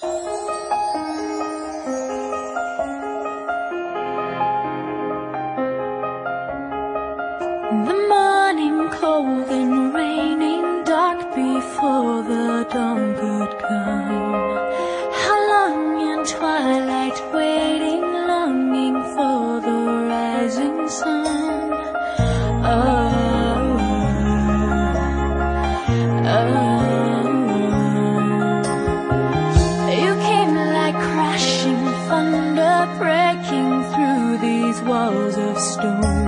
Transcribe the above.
The morning cold and raining dark before the dawn could come. How long in twilight waiting, longing for the rising sun. Oh, breaking through these walls of stone.